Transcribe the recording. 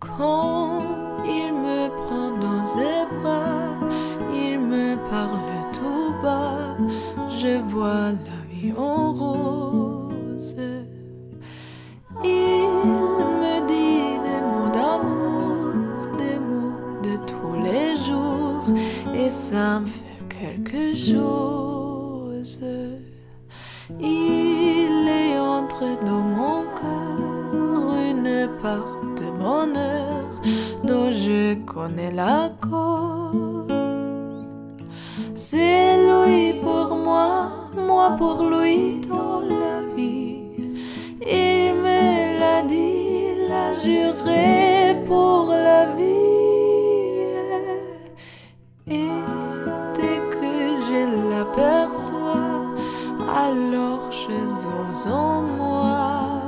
Quand il me prend dans ses bras, il me parle tout bas, je vois la vie en rose. Et ça me fait quelque chose. Il est entré dans mon cœur une part de bonheur dont je connais la cause. C'est lui pour moi, moi pour lui dans la vie. Il me l'a dit, l'a juré Et dès que je l'aperçois, alors je en moi.